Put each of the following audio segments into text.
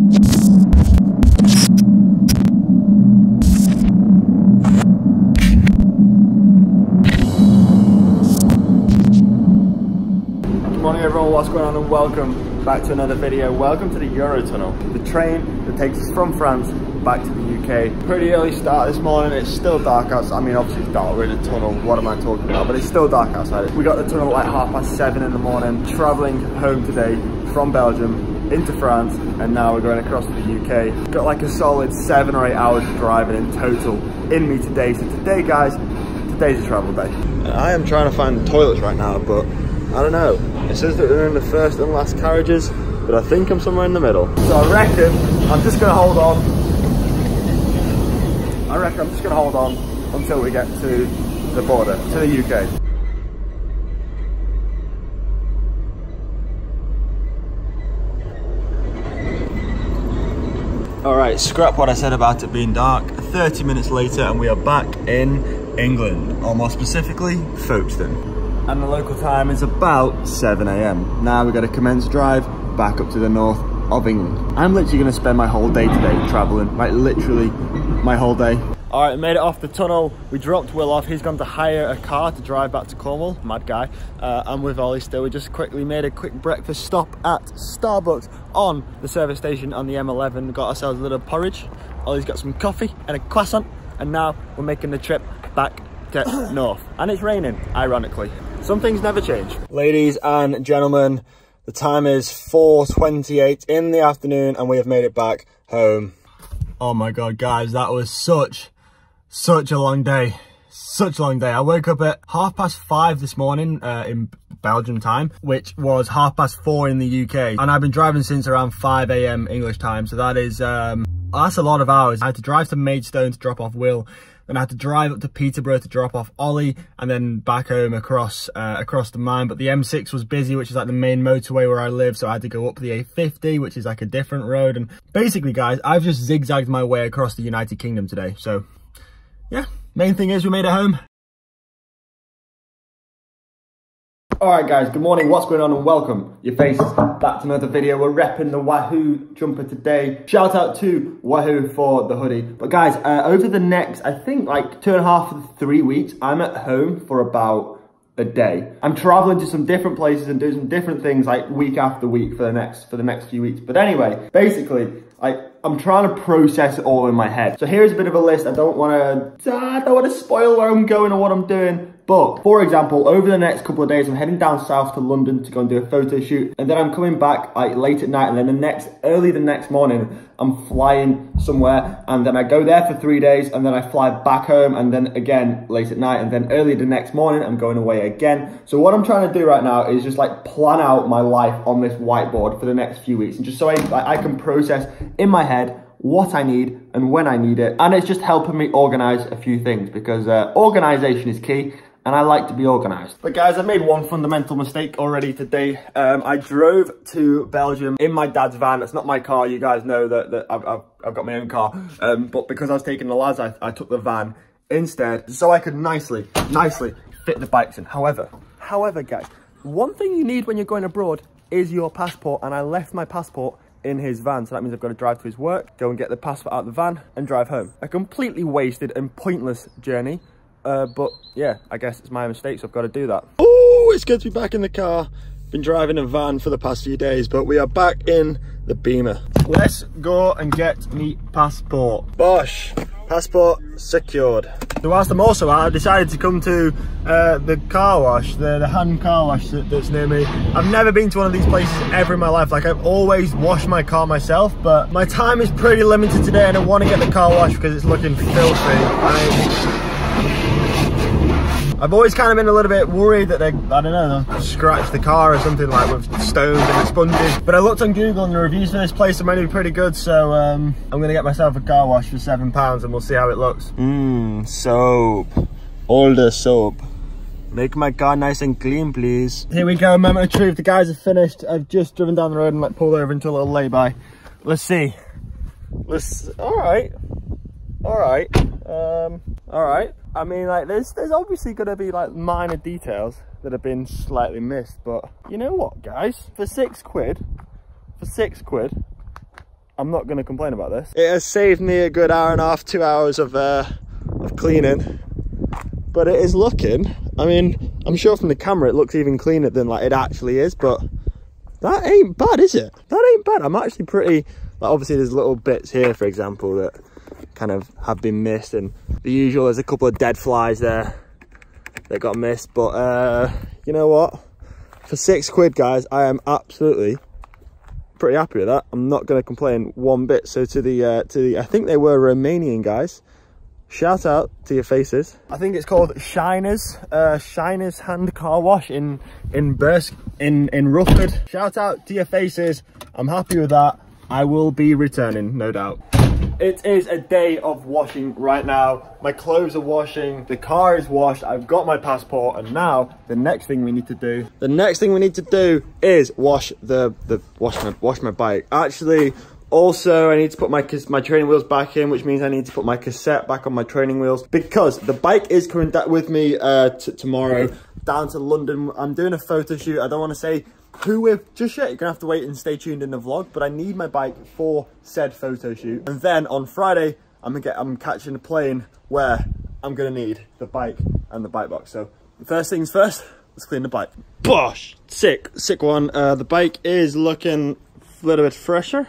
Good morning everyone, what's going on and welcome back to another video. Welcome to the Eurotunnel, the train that takes us from France back to the UK. Pretty early start this morning, it's still dark outside. I mean obviously it's dark, we're in a tunnel, what am I talking about? But it's still dark outside. We got the tunnel at like half past seven in the morning, travelling home today from Belgium into France and now we're going across to the UK. Got like a solid seven or eight hours of driving in total in me today. So today guys, today's a travel day. I am trying to find toilets right now but I don't know. It says that they're in the first and last carriages, but I think I'm somewhere in the middle. So I reckon I'm just gonna hold on. I reckon I'm just gonna hold on until we get to the border, to the UK. All right, scrap what I said about it being dark. 30 minutes later and we are back in England, or more specifically, Folkestone and the local time is about 7 a.m. Now we've got to commence drive back up to the north of England. I'm literally going to spend my whole day today traveling, like literally my whole day. All right, made it off the tunnel. We dropped Will off. He's gone to hire a car to drive back to Cornwall. Mad guy. Uh, I'm with Ollie still. We just quickly made a quick breakfast stop at Starbucks on the service station on the M11. Got ourselves a little porridge. Ollie's got some coffee and a croissant. And now we're making the trip back to north. And it's raining, ironically. Some things never change. Ladies and gentlemen, the time is 4.28 in the afternoon and we have made it back home. Oh my God, guys, that was such, such a long day. Such a long day. I woke up at half past five this morning uh, in Belgium time, which was half past four in the UK. And I've been driving since around 5 a.m. English time. So that is, um, that's a lot of hours. I had to drive to Maidstone to drop off Will then I had to drive up to Peterborough to drop off Ollie and then back home across uh, across the mine. But the M6 was busy, which is like the main motorway where I live. So I had to go up the A50, which is like a different road. And basically, guys, I've just zigzagged my way across the United Kingdom today. So yeah, main thing is we made it home. Alright guys, good morning, what's going on and welcome your faces back to another video. We're repping the Wahoo jumper today. Shout out to Wahoo for the hoodie. But guys, uh, over the next, I think like two and a half three weeks, I'm at home for about a day. I'm traveling to some different places and doing some different things like week after week for the next for the next few weeks. But anyway, basically, like I'm trying to process it all in my head. So here's a bit of a list. I don't want to I don't want to spoil where I'm going or what I'm doing. But for example, over the next couple of days, I'm heading down south to London to go and do a photo shoot. And then I'm coming back like late at night. And then the next, early the next morning, I'm flying somewhere. And then I go there for three days. And then I fly back home. And then again, late at night. And then early the next morning, I'm going away again. So what I'm trying to do right now is just like plan out my life on this whiteboard for the next few weeks. And just so I, like, I can process in my head what I need and when I need it. And it's just helping me organize a few things because uh, organization is key and I like to be organised. But guys, I made one fundamental mistake already today. Um, I drove to Belgium in my dad's van. It's not my car. You guys know that, that I've, I've, I've got my own car. Um, but because I was taking the lads, I, I took the van instead so I could nicely, nicely fit the bikes in. However, however, guys, one thing you need when you're going abroad is your passport. And I left my passport in his van. So that means I've got to drive to his work, go and get the passport out of the van and drive home. A completely wasted and pointless journey. Uh, but yeah, I guess it's my mistake, so I've got to do that. Oh, it's good to be back in the car. Been driving a van for the past few days, but we are back in the Beamer. Let's go and get me passport. Bosh, passport secured. So whilst I'm also out, I decided to come to uh, the car wash, the, the hand car wash that, that's near me. I've never been to one of these places ever in my life. Like I've always washed my car myself, but my time is pretty limited today and I want to get the car washed because it's looking filthy. I've always kind of been a little bit worried that they, I don't know, scratch the car or something like with stones and sponges. But I looked on Google and the reviews for this place are maybe pretty good. So um, I'm gonna get myself a car wash for seven pounds and we'll see how it looks. Mmm, soap, all the soap. Make my car nice and clean, please. Here we go, moment of truth. The guys have finished. I've just driven down the road and like pulled over into a little lay-by. Let's see. Let's, all right. All right. Um, all right. I mean, like, there's there's obviously going to be like minor details that have been slightly missed, but you know what, guys? For six quid, for six quid, I'm not going to complain about this. It has saved me a good hour and a half, two hours of, uh, of cleaning. But it is looking, I mean, I'm sure from the camera it looks even cleaner than like it actually is, but that ain't bad, is it? That ain't bad. I'm actually pretty, like obviously there's little bits here, for example, that kind of have been missed and the usual, there's a couple of dead flies there that got missed, but uh, you know what? For six quid, guys, I am absolutely pretty happy with that. I'm not going to complain one bit. So to the, uh, to the, I think they were Romanian guys. Shout out to your faces. I think it's called Shiners, uh, Shiners Hand Car Wash in in Burscough in in Rufford. Shout out to your faces. I'm happy with that. I will be returning, no doubt. It is a day of washing right now. My clothes are washing, the car is washed, I've got my passport, and now the next thing we need to do, the next thing we need to do is wash the, the wash my, wash my bike. Actually, also, I need to put my my training wheels back in, which means I need to put my cassette back on my training wheels because the bike is coming with me uh, tomorrow down to London. I'm doing a photo shoot. I don't want to say who with just yet. You're gonna have to wait and stay tuned in the vlog, but I need my bike for said photo shoot. And then on Friday, I'm gonna get I'm catching a plane where I'm gonna need the bike and the bike box. So first things first, let's clean the bike. Bosh! Sick, sick one. Uh, the bike is looking a little bit fresher,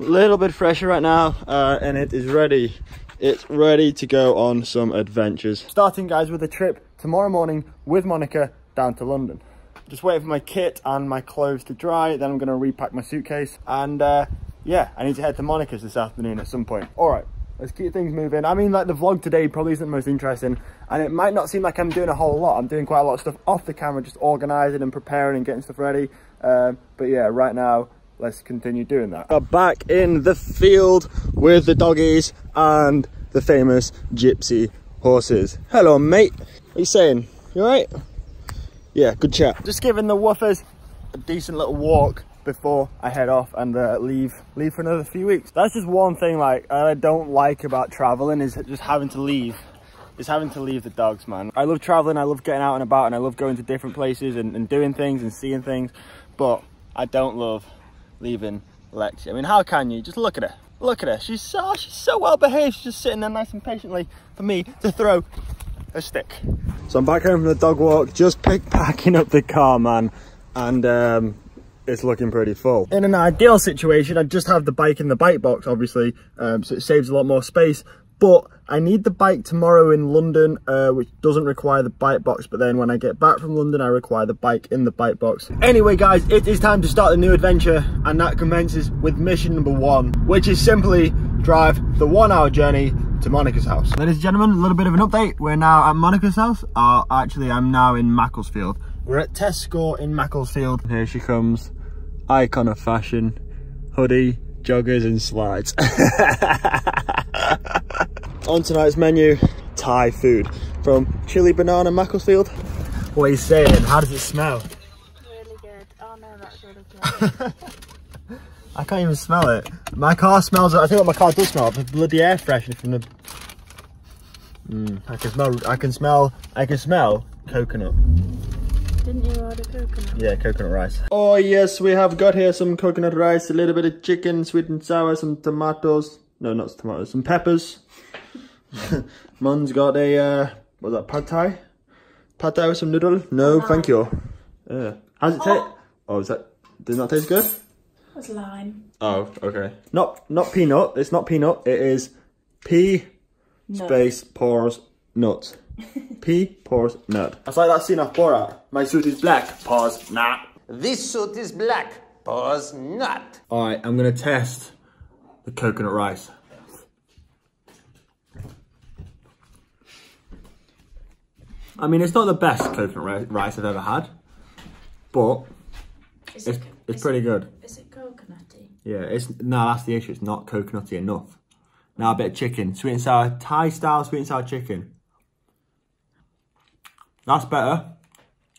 little bit fresher right now, uh, and it is ready. It's ready to go on some adventures. Starting guys with a trip tomorrow morning with Monica down to London. Just waiting for my kit and my clothes to dry then i'm going to repack my suitcase and uh, yeah i need to head to monica's this afternoon at some point. All right let's keep things moving. I mean like the vlog today probably isn't the most interesting and it might not seem like i'm doing a whole lot. I'm doing quite a lot of stuff off the camera just organizing and preparing and getting stuff ready. Um, but yeah right now let's continue doing that We're back in the field with the doggies and the famous gypsy horses hello mate what are you saying you all right yeah, good chat. Just giving the woofers a decent little walk before I head off and uh, leave leave for another few weeks. That's just one thing like I don't like about traveling is just having to leave. Is having to leave the dogs, man. I love traveling, I love getting out and about and I love going to different places and, and doing things and seeing things, but I don't love leaving Lexi. I mean, how can you? Just look at her. Look at her. She's so she's so well behaved. She's just sitting there nice and patiently for me to throw a stick. So I'm back home from the dog walk, just pick packing up the car, man, and um, it's looking pretty full. In an ideal situation, I'd just have the bike in the bike box, obviously, um, so it saves a lot more space. But I need the bike tomorrow in London, uh, which doesn't require the bike box. But then when I get back from London, I require the bike in the bike box. Anyway, guys, it is time to start the new adventure. And that commences with mission number one, which is simply drive the one hour journey to Monica's house. Ladies and gentlemen, a little bit of an update. We're now at Monica's house. Uh, actually, I'm now in Macclesfield. We're at Tesco in Macclesfield. Here she comes, icon of fashion, hoodie, joggers and slides. On tonight's menu, Thai food from Chilli Banana Macclesfield. What are you saying? How does it smell? Really good. Oh no, that's really good. I can't even smell it. My car smells, I think what my car does smell, the bloody air freshener from the... Mm, I can smell, I can smell, I can smell coconut. Didn't you order coconut? Yeah, coconut rice. Oh yes, we have got here some coconut rice, a little bit of chicken, sweet and sour, some tomatoes. No, not tomatoes, some peppers. Mun's got a, uh, what's that, pad thai? Pad thai with some noodle? No, thank you. Uh, how's it taste? Oh. oh, is that, does not taste good? was lime. Oh, okay. Not not peanut. It's not peanut. It is P nut. space pores nut. P pores nut. That's like that scene of Borat. My suit is black. Pause nut. This suit is black. Pause nut. All right, I'm gonna test the coconut rice. I mean, it's not the best coconut rice I've ever had, but it's, it, it's pretty good. Is it coconutty? Yeah, it's no, that's the issue. It's not coconutty enough. Now a bit of chicken, sweet and sour, Thai style sweet and sour chicken. That's better.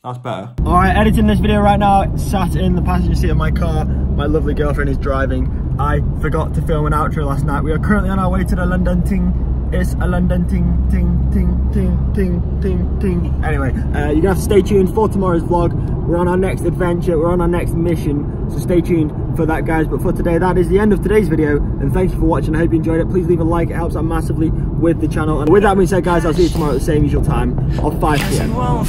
That's better. All right, editing this video right now, sat in the passenger seat of my car. My lovely girlfriend is driving. I forgot to film an outro last night. We are currently on our way to the London Ting It's a London ting ting ting ting ting ting ting. Anyway, uh, you're gonna have to stay tuned for tomorrow's vlog. We're on our next adventure. We're on our next mission. So stay tuned for that, guys. But for today, that is the end of today's video. And thank you for watching. I hope you enjoyed it. Please leave a like. It helps out massively with the channel. And with that being said, guys, I'll see you tomorrow at the same usual time of 5 p.m. won't